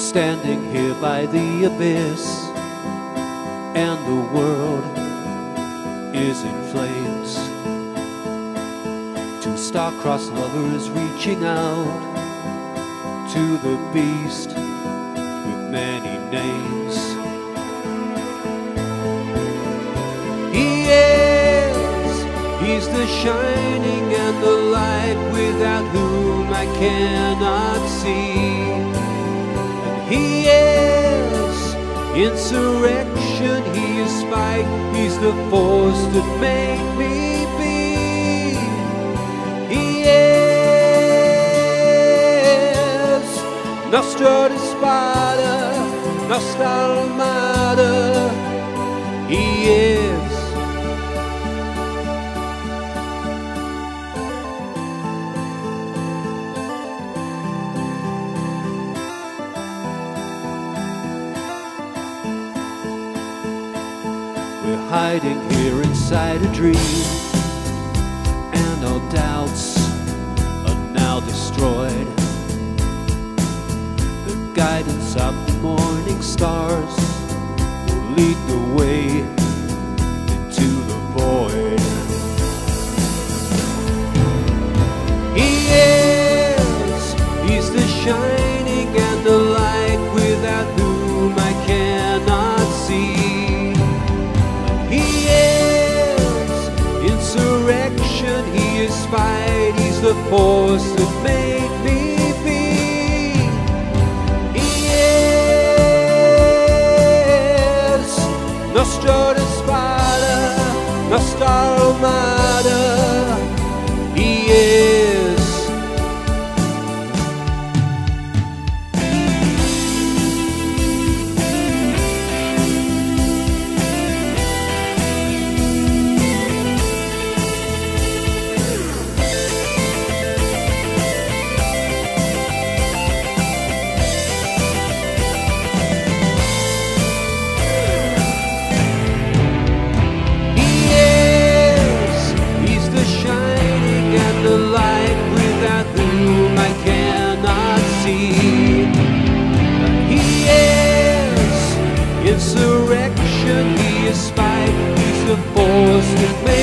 standing here by the abyss, and the world is in flames. Two star-crossed lovers reaching out to the beast with many names. He is, he's the shining and the light without whom I cannot see. Insurrection, he is spite, he's the force that made me be. He is Nostra Spada, Nostra Armada. He is. We're hiding here inside a dream, and our doubts are now destroyed. The guidance of the morning stars will lead the way fight, he's the force that made me be. He is the force